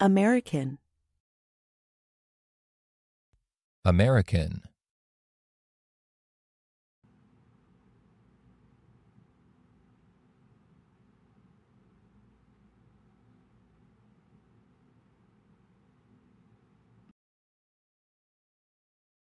American. American.